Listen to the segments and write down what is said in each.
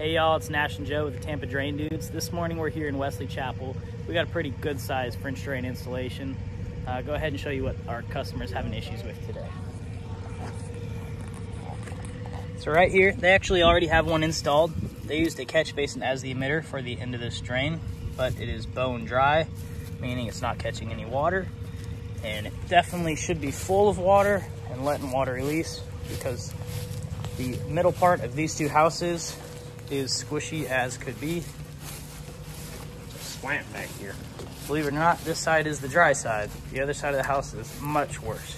Hey y'all, it's Nash and Joe with the Tampa Drain Dudes. This morning we're here in Wesley Chapel. We got a pretty good sized French drain installation. Uh, go ahead and show you what our customers having issues with today. So right here, they actually already have one installed. They used a catch basin as the emitter for the end of this drain, but it is bone dry, meaning it's not catching any water. And it definitely should be full of water and letting water release because the middle part of these two houses is squishy as could be. Slant back here. Believe it or not, this side is the dry side. The other side of the house is much worse.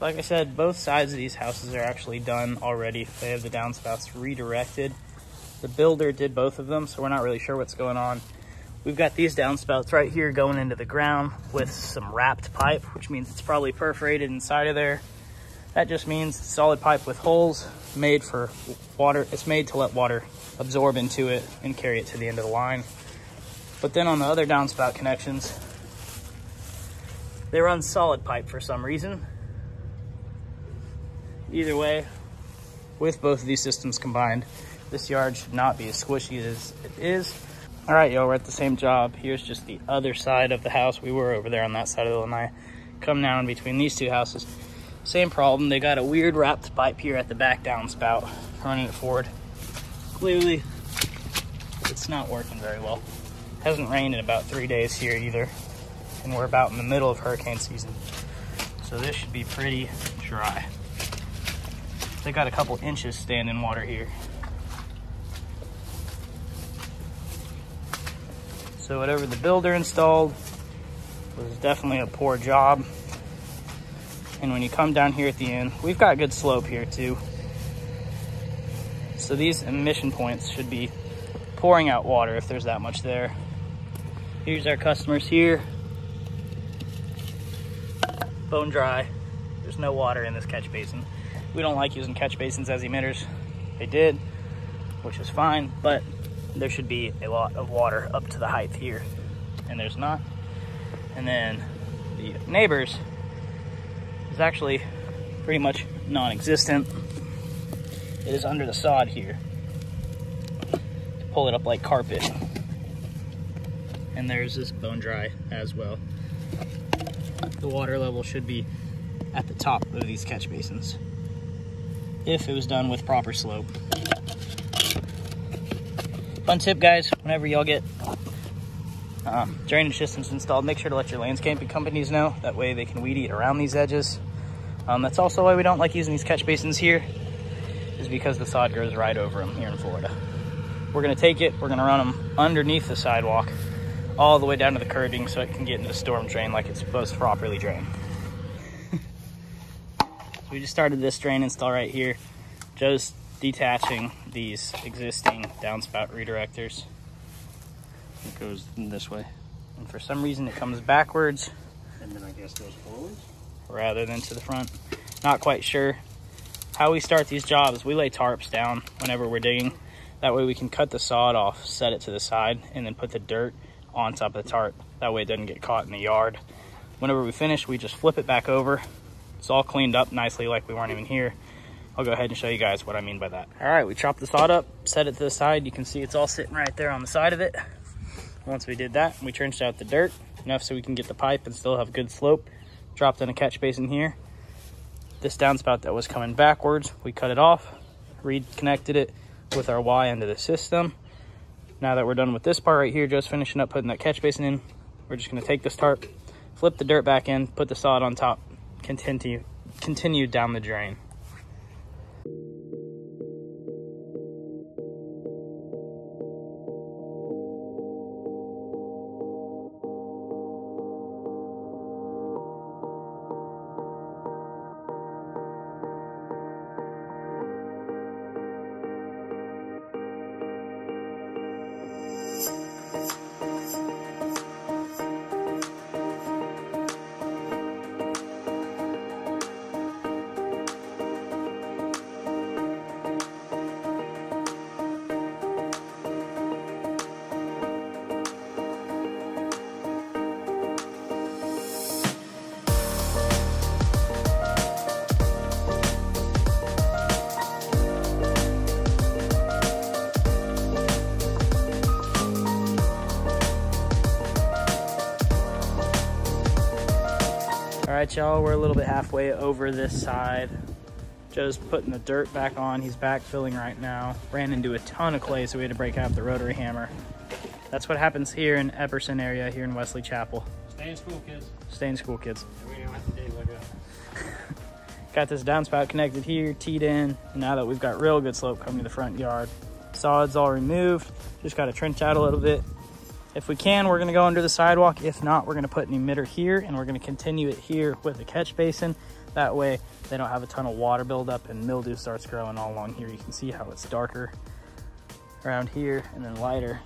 Like I said, both sides of these houses are actually done already. They have the downspouts redirected. The builder did both of them, so we're not really sure what's going on. We've got these downspouts right here going into the ground with some wrapped pipe, which means it's probably perforated inside of there. That just means solid pipe with holes made for water. It's made to let water absorb into it and carry it to the end of the line. But then on the other downspout connections, they run solid pipe for some reason. Either way, with both of these systems combined, this yard should not be as squishy as it is. All right, y'all, we're at the same job. Here's just the other side of the house. We were over there on that side of the lanai. Come down in between these two houses. Same problem. They got a weird wrapped pipe here at the back downspout, running it forward. Clearly, it's not working very well. Hasn't rained in about three days here either. And we're about in the middle of hurricane season. So this should be pretty dry. They got a couple inches standing water here. So whatever the builder installed was definitely a poor job. And when you come down here at the end, we've got good slope here too. So these emission points should be pouring out water if there's that much there. Here's our customers here. Bone dry. There's no water in this catch basin. We don't like using catch basins as emitters. They did, which is fine, but there should be a lot of water up to the height here, and there's not. And then the neighbors is actually pretty much non-existent. It is under the sod here. Pull it up like carpet. And there's this bone dry as well. The water level should be at the top of these catch basins if it was done with proper slope. Fun tip, guys, whenever y'all get um, drainage systems installed, make sure to let your landscaping companies know. That way they can weed eat around these edges. Um, that's also why we don't like using these catch basins here, is because the sod grows right over them here in Florida. We're gonna take it, we're gonna run them underneath the sidewalk, all the way down to the curbing so it can get into the storm drain like it's supposed to properly drain. so we just started this drain install right here. Joe's detaching these existing downspout redirectors. It goes this way. And for some reason it comes backwards. And then I guess goes forwards? Rather than to the front. Not quite sure. How we start these jobs, we lay tarps down whenever we're digging. That way we can cut the sod off, set it to the side, and then put the dirt on top of the tarp. That way it doesn't get caught in the yard. Whenever we finish, we just flip it back over. It's all cleaned up nicely like we weren't even here. I'll go ahead and show you guys what I mean by that. All right, we chopped the sod up, set it to the side. You can see it's all sitting right there on the side of it. Once we did that, we trenched out the dirt, enough so we can get the pipe and still have good slope. Dropped in a catch basin here. This downspout that was coming backwards, we cut it off, reconnected it with our Y into the system. Now that we're done with this part right here, just finishing up putting that catch basin in, we're just gonna take this tarp, flip the dirt back in, put the sod on top, continue, continue down the drain. All right, y'all, we're a little bit halfway over this side. Joe's putting the dirt back on. He's backfilling right now. Ran into a ton of clay, so we had to break out the rotary hammer. That's what happens here in Epperson area, here in Wesley Chapel. Stay in school, kids. Stay in school, kids. We don't have to do like uh, Got this downspout connected here, teed in. Now that we've got real good slope coming to the front yard. Sod's all removed. Just got to trench out a little bit. If we can, we're gonna go under the sidewalk. If not, we're gonna put an emitter here and we're gonna continue it here with the catch basin. That way they don't have a ton of water buildup and mildew starts growing all along here. You can see how it's darker around here and then lighter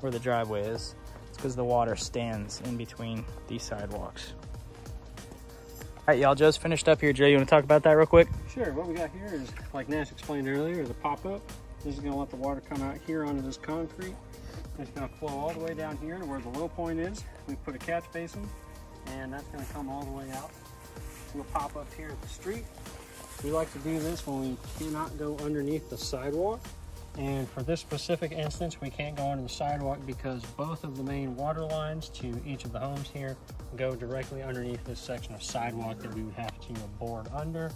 where the driveway is. It's because the water stands in between these sidewalks. All right, y'all, just finished up here. Joe, you wanna talk about that real quick? Sure, what we got here is, like Nash explained earlier, a pop-up. This is gonna let the water come out here onto this concrete. It's gonna flow all the way down here to where the low point is. We put a catch basin, and that's gonna come all the way out. We'll pop up here at the street. We like to do this when we cannot go underneath the sidewalk. And for this specific instance, we can't go under the sidewalk because both of the main water lines to each of the homes here go directly underneath this section of sidewalk that we would have to board under.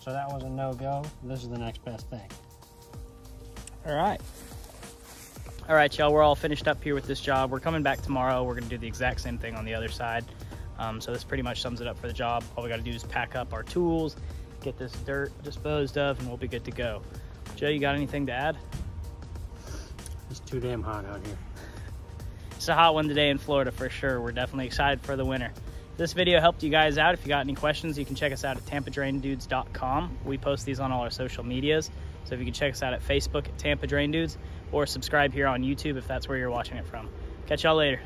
So that was a no-go. This is the next best thing. All right. All right, y'all, we're all finished up here with this job. We're coming back tomorrow. We're gonna do the exact same thing on the other side. Um, so this pretty much sums it up for the job. All we gotta do is pack up our tools, get this dirt disposed of, and we'll be good to go. Joe, you got anything to add? It's too damn hot out here. It's a hot one today in Florida for sure. We're definitely excited for the winter. This video helped you guys out. If you got any questions, you can check us out at tampadraindudes.com. We post these on all our social medias. So if you can check us out at Facebook at Tampa Drain Dudes or subscribe here on YouTube if that's where you're watching it from. Catch y'all later.